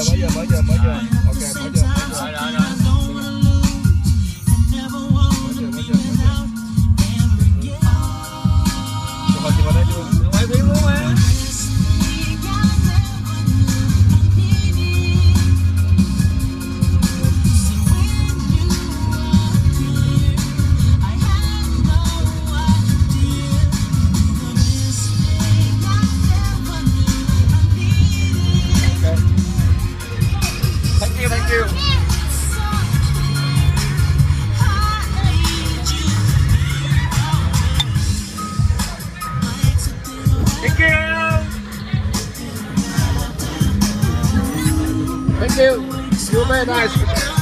vaya, vaya, vaya. Okay, vaya. Thank you thank you. Thank you. Thank you. You're very nice